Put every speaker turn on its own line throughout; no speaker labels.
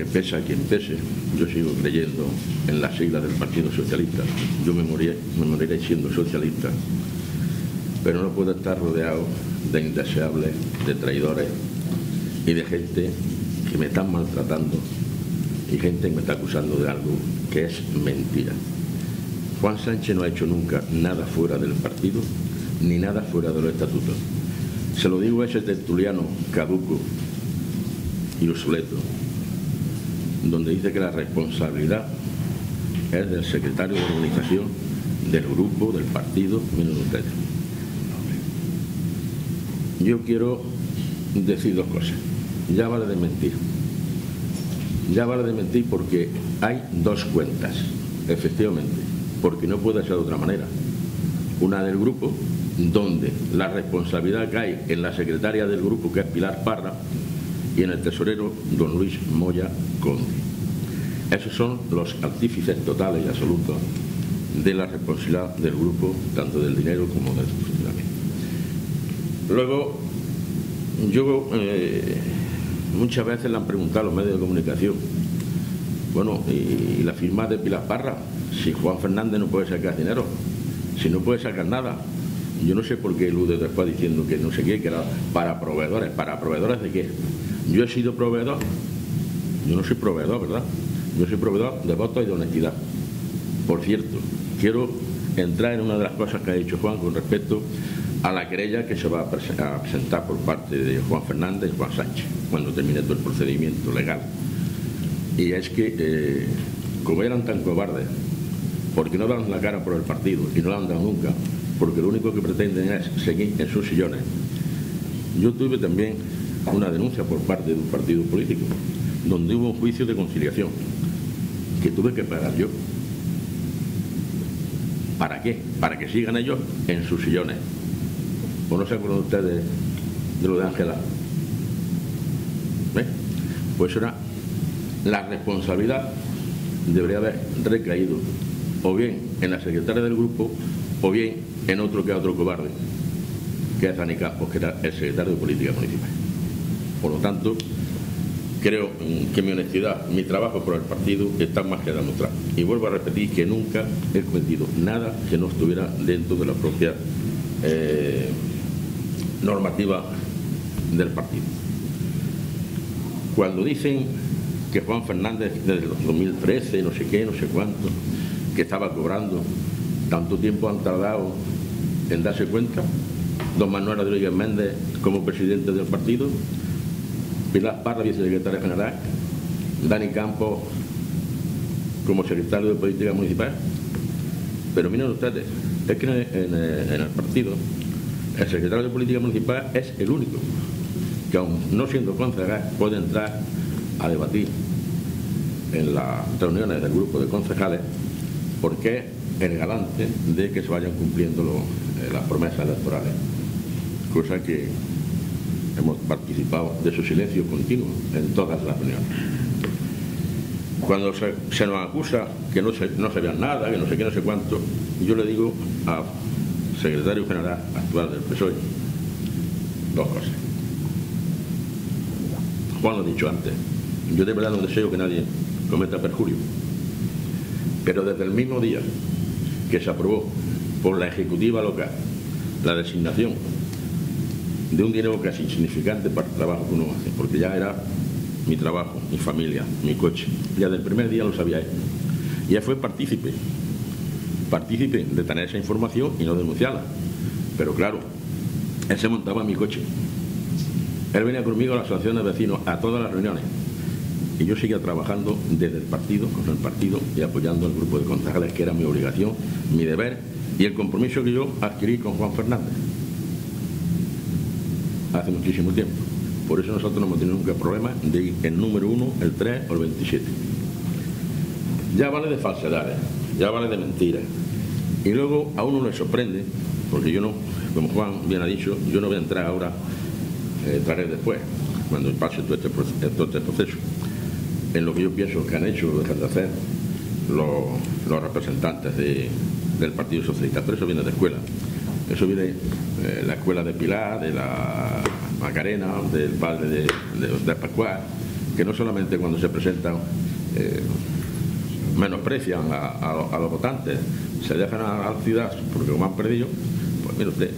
porque pese a quien pese, yo sigo creyendo en las siglas del Partido Socialista. Yo me, moriré, me moriré siendo socialista, pero no puedo estar rodeado de indeseables, de traidores y de gente que me están maltratando y gente que me está acusando de algo que es mentira. Juan Sánchez no ha hecho nunca nada fuera del partido ni nada fuera de los estatutos. Se lo digo a ese tertuliano caduco y obsoleto, donde dice que la responsabilidad es del secretario de organización, del grupo, del partido, menos de ustedes. Yo quiero decir dos cosas. Ya vale de mentir. Ya vale de mentir porque hay dos cuentas, efectivamente, porque no puede ser de otra manera. Una del grupo, donde la responsabilidad cae en la secretaria del grupo, que es Pilar Parra, y en el tesorero, don Luis Moya Conde. Esos son los artífices totales y absolutos de la responsabilidad del grupo, tanto del dinero como del funcionamiento. Luego, yo eh, muchas veces le han preguntado a los medios de comunicación, bueno, y, la firma de Pilar Parra, si Juan Fernández no puede sacar dinero, si no puede sacar nada, yo no sé por qué Lude después diciendo que no sé qué, que era para proveedores. ¿Para proveedores de qué? Yo he sido proveedor, yo no soy proveedor, ¿verdad? Yo soy proveedor de votos y de honestidad. Por cierto, quiero entrar en una de las cosas que ha dicho Juan con respecto a la querella que se va a presentar por parte de Juan Fernández y Juan Sánchez cuando termine todo el procedimiento legal. Y es que, eh, como eran tan cobardes, porque no dan la cara por el partido y no la han dado nunca, porque lo único que pretenden es seguir en sus sillones. Yo tuve también una denuncia por parte de un partido político, donde hubo un juicio de conciliación, que tuve que pagar yo. ¿Para qué? Para que sigan ellos en sus sillones. ¿O no se acuerdan ustedes de lo de Ángela? ¿Ves? Pues era la responsabilidad debería haber recaído o bien en la secretaria del grupo o bien en otro que otro cobarde, que es Dani Campos, que era el secretario de Política Municipal. Por lo tanto, creo que mi honestidad, mi trabajo por el partido está más que demostrado. Y vuelvo a repetir que nunca he cometido nada que no estuviera dentro de la propia eh, normativa del partido. Cuando dicen que Juan Fernández desde el 2013, no sé qué, no sé cuánto, que estaba cobrando, tanto tiempo han tardado en darse cuenta, don Manuel Rodríguez Méndez como presidente del partido, Pilar Parra, vicesecretaria general, Dani Campos como secretario de Política Municipal. Pero miren ustedes, es que en el, partido el secretario de Política Municipal es el único que aún no siendo concejal puede entrar a debatir en las reuniones del grupo de concejales porque el galante de que se vayan cumpliendo eh, las promesas electorales, cosa que hemos participado de su silencio continuo en todas las reuniones. Cuando se, nos acusa que no se, nada, que no sé qué, no sé cuánto, yo le digo al secretario general actual del PSOE dos cosas. Juan lo ha dicho antes, yo de verdad no deseo que nadie cometa perjurio, pero desde el mismo día que se aprobó por la Ejecutiva local la designación de un dinero casi insignificante para el trabajo que uno hace, porque ya era mi trabajo, mi familia, mi coche. Ya del primer día lo sabía él. Y él fue partícipe, partícipe de tener esa información y no denunciarla. Pero claro, él se montaba en mi coche. Él venía conmigo a la asociación de vecinos, a todas las reuniones. Y yo seguía trabajando desde el partido, con el partido y apoyando al grupo de concejales, que era mi obligación, mi deber y el compromiso que yo adquirí con Juan Fernández hace muchísimo tiempo. Por eso nosotros no hemos tenido nunca problema de ir el número uno, el 3 o el 27. Ya vale de falsedades, ya vale de mentiras. Y luego a uno le sorprende, porque yo no, como Juan bien ha dicho, yo no voy a entrar ahora, eh, después, cuando pase todo este, todo este proceso, en lo que yo pienso que han hecho o dejan de hacer los, representantes del Partido Socialista, pero eso viene de escuela. Eso viene de eh, la escuela de Pilar, de la Macarena, del padre de, de, Pascual, que no solamente cuando se presentan eh, menosprecian a, los votantes, se dejan a la ciudad porque como han perdido, pues mire usted,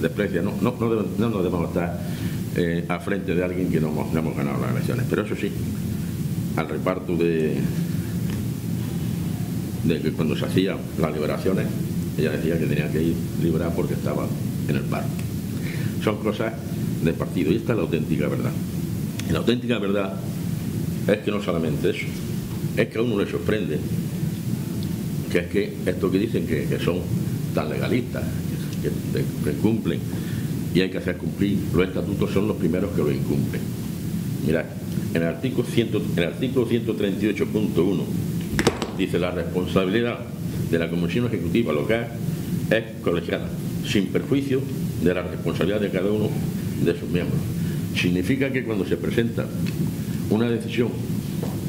desprecia, no, no, no, nos debemos estar eh, a frente de alguien que no hemos, ganado las elecciones. Pero eso sí, al reparto de, de que cuando se hacían las liberaciones, ella decía que tenía que ir liberar porque estaba en el paro. Son cosas de partido y esta es la auténtica verdad. La auténtica verdad es que no solamente eso, es que a uno le sorprende que es que esto que dicen que, son tan legalistas, que, cumplen y hay que hacer cumplir los estatutos son los primeros que lo incumplen. Mirad, en el artículo, en el artículo 138.1 dice la responsabilidad de la Comisión Ejecutiva Local es colegiada, sin perjuicio de la responsabilidad de cada uno de sus miembros. Significa que cuando se presenta una decisión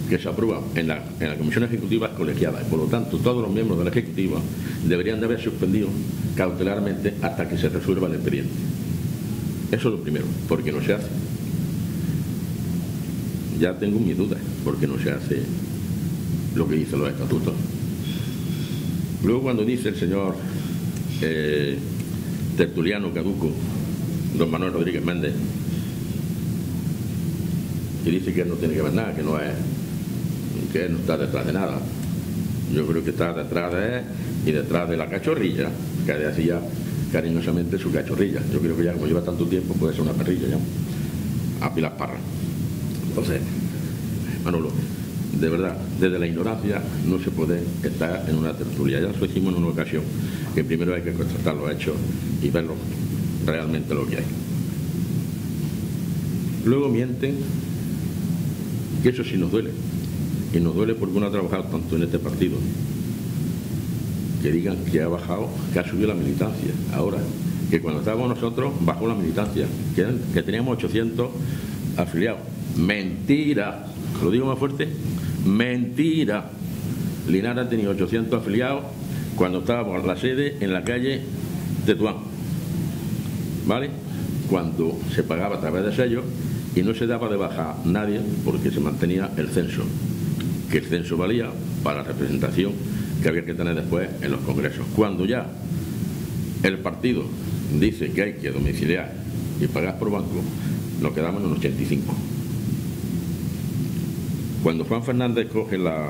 que se aprueba en la, Comisión Ejecutiva colegiada y por lo tanto todos los miembros de la Ejecutiva deberían de haber suspendido cautelarmente hasta que se resuelva el expediente. Eso es lo primero, porque no se hace. Ya tengo mis dudas, porque no se hace lo que dicen los estatutos. Luego cuando dice el señor eh, tertuliano caduco, don Manuel Rodríguez Méndez, que dice que él no tiene que ver nada, que no es, que él no está detrás de nada. Yo creo que está detrás de él y detrás de la cachorrilla, que decía cariñosamente su cachorrilla. Yo creo que ya como lleva tanto tiempo puede ser una perrilla ya, a pilas parras. Entonces, Manolo, de verdad, desde la ignorancia no se puede estar en una tertulia. Ya lo hicimos en una ocasión, que primero hay que constatar los hechos y ver realmente lo que hay. Luego mienten, que eso sí nos duele. Y nos duele porque uno ha trabajado tanto en este partido. Que digan que ha bajado, que ha subido la militancia. Ahora, que cuando estábamos nosotros bajó la militancia, que, teníamos 800 afiliados. Mentira, lo digo más fuerte, Mentira. Linares tenía 800 afiliados cuando estábamos en la sede en la calle Tetuán. ¿Vale? Cuando se pagaba a través de sellos y no se daba de baja nadie porque se mantenía el censo, que censo valía para la representación que había que tener después en los congresos. Cuando ya el partido dice que hay que domiciliar y pagar por banco, nos quedamos en un 85. Cuando Juan Fernández coge la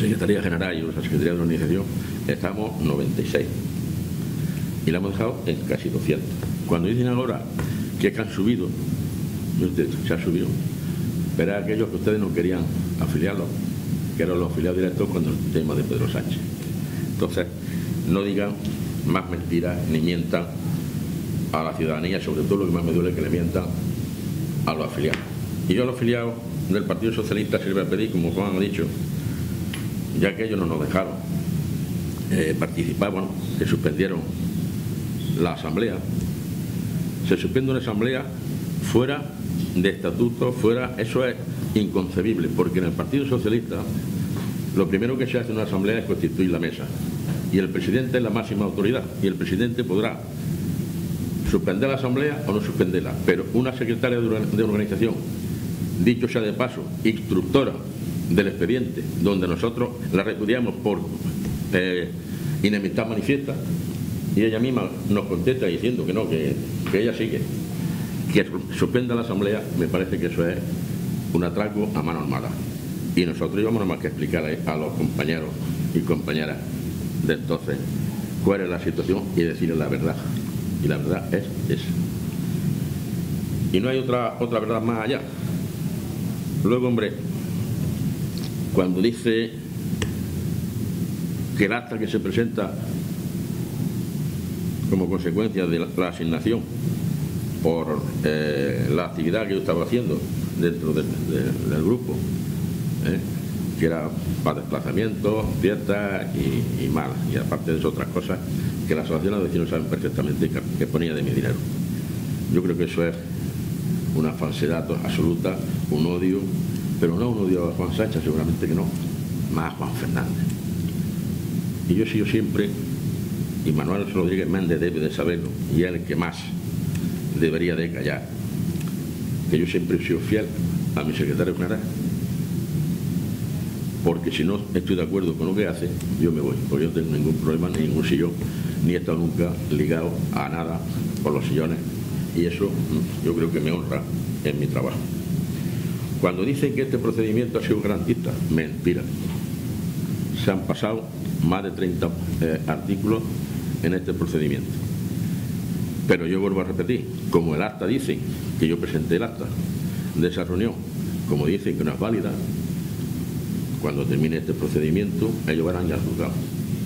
Secretaría General y la Secretaría de la Organización, estamos 96. Y la hemos dejado en casi 200. Cuando dicen ahora que es que han subido, se ha subido, pero aquellos que ustedes no querían afiliarlos, que eran los afiliados directos cuando el tema de Pedro Sánchez. Entonces, no digan más mentiras ni mientan a la ciudadanía, sobre todo lo que más me duele que le mientan a los afiliados. Y yo a los afiliados del Partido Socialista sirve a pedir, como Juan ha dicho, ya que ellos no nos dejaron eh, participar, bueno, que suspendieron la asamblea. Se suspende una asamblea fuera de estatuto, fuera, eso es inconcebible, porque en el Partido Socialista lo primero que se hace en una asamblea es constituir la mesa. Y el presidente es la máxima autoridad, y el presidente podrá suspender la asamblea o no suspenderla, pero una secretaria de organización dicho sea de paso, instructora del expediente, donde nosotros la repudiamos por eh, manifiesta, y ella misma nos contesta diciendo que no, que, ella sigue, que suspenda la asamblea, me parece que eso es un atraco a mano armada. Y nosotros íbamos más que explicar a los compañeros y compañeras de entonces cuál es la situación y decirles la verdad. Y la verdad es esa. Y no hay otra, otra verdad más allá. Luego, hombre, cuando dice que el acta que se presenta como consecuencia de la, asignación por eh, la actividad que yo estaba haciendo dentro del grupo, ¿eh? que era para desplazamientos, fiestas y, y malas, y aparte de eso otras cosas que las asociaciones vecinos saben perfectamente que ponía de mi dinero. Yo creo que eso es una falsedad absoluta, un odio, pero no un odio a Juan Sánchez, seguramente que no, más a Juan Fernández. Y yo he sido siempre, y Manuel Rodríguez Méndez debe de saberlo, y él el que más debería de callar, que yo siempre he sido fiel a mi secretario general. Porque si no estoy de acuerdo con lo que hace, yo me voy. Porque yo no tengo ningún problema, ni ningún sillón, ni he estado nunca ligado a nada por los sillones. Y eso mm, yo creo que me honra en mi trabajo. Cuando dicen que este procedimiento ha sido garantista, mentira. Se han pasado más de 30 eh, artículos en este procedimiento. Pero yo vuelvo a repetir, como el acta dice que yo presenté el acta de esa reunión, como dicen que no es válida, cuando termine este procedimiento, ellos van ya al juzgado.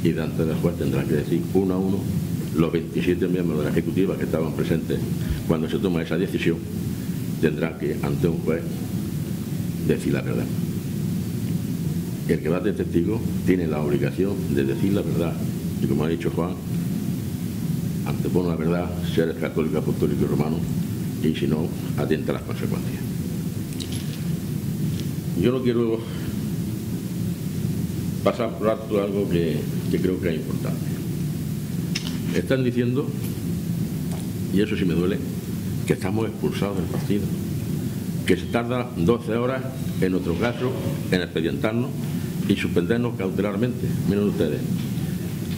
Y delante del juez tendrán que decir uno a uno los 27 miembros de la Ejecutiva que estaban presentes cuando se toma esa decisión, tendrán que, ante un juez, decir la verdad. El que va de testigo tiene la obligación de decir la verdad. Y como ha dicho Juan, antepone la verdad, ser católico, apostólico y romano, y si no, atenta a las consecuencias. Yo no quiero pasar por alto algo que, creo que es importante. Están diciendo, y eso sí me duele, que estamos expulsados del partido, que se tarda 12 horas, en nuestro caso, en expedientarnos y suspendernos cautelarmente. Miren ustedes,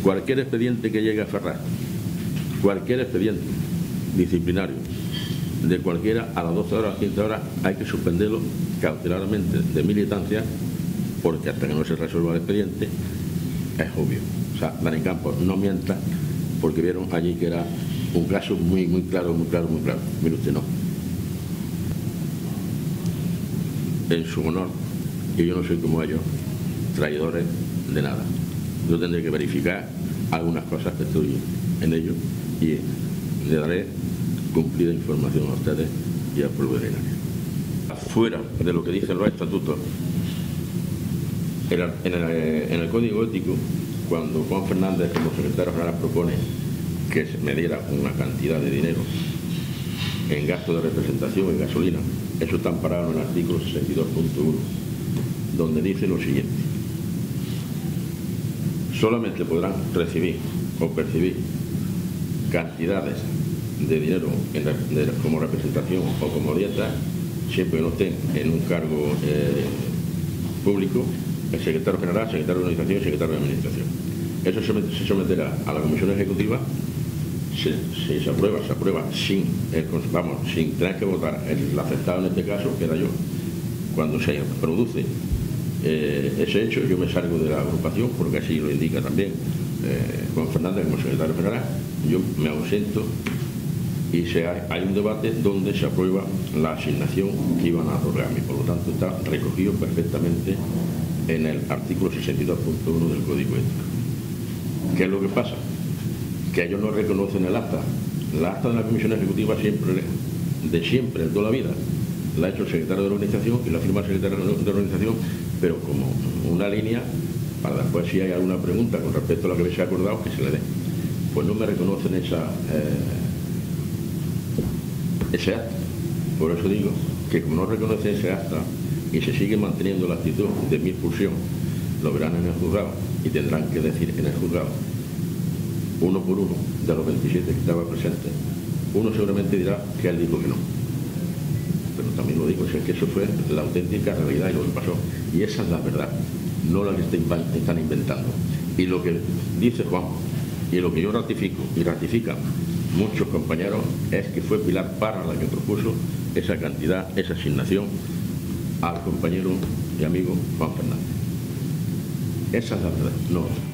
cualquier expediente que llegue a Ferrar, cualquier expediente disciplinario, de cualquiera a las 12 horas, 15 horas, hay que suspenderlo cautelarmente de militancia porque hasta que no se resuelva el expediente es obvio. O sea, Dani Campos no mienta porque vieron allí que era un caso muy, muy claro, muy claro, muy claro. Mire usted, no. En su honor, que yo no soy como ellos, traidores de nada. Yo tendré que verificar algunas cosas que estoy en ello y le daré cumplida información a ustedes y pueblo de Fuera de lo que dicen los estatutos en el, código ético, cuando Juan Fernández como secretario general propone que se me diera una cantidad de dinero en gasto de representación en gasolina, eso está amparado en el artículo 62.1, donde dice lo siguiente. Solamente podrán recibir o percibir cantidades de dinero como representación o como dieta siempre no estén en un cargo eh, público el secretario general, secretario de organización y secretario de administración. Eso se someterá a la comisión ejecutiva, se, aprueba, se aprueba sin, vamos, sin tener que votar el aceptado en este caso, que era yo. Cuando se produce eh, ese hecho, yo me salgo de la agrupación, porque así lo indica también eh, Juan Fernández como secretario general, yo me ausento y se hay, un debate donde se aprueba la asignación que iban a otorgarme. Por lo tanto, está recogido perfectamente en el artículo 62.1 del Código Ético. ¿Qué es lo que pasa? Que ellos no reconocen el acta. La acta de la Comisión Ejecutiva siempre, de siempre, de toda la vida, la ha hecho el secretario de la organización y la firma el secretario de la organización, pero como una línea para después si hay alguna pregunta con respecto a lo que se ha acordado, que se le dé. Pues no me reconocen esa, eh, ese acta. Por eso digo que como no reconocen ese acta, y se sigue manteniendo la actitud de mi expulsión, lo verán en el juzgado y tendrán que decir en el juzgado, uno por uno, de los 27 que estaban presentes, uno seguramente dirá que él dijo que no. Pero también lo digo, es que eso fue la auténtica realidad y lo que pasó. Y esa es la verdad, no la que están inventando. Y lo que dice Juan, y lo que yo ratifico y ratifican muchos compañeros, es que fue Pilar Parra la que propuso esa cantidad, esa asignación al compañero y amigo Juan Fernández. Esa es la verdad, no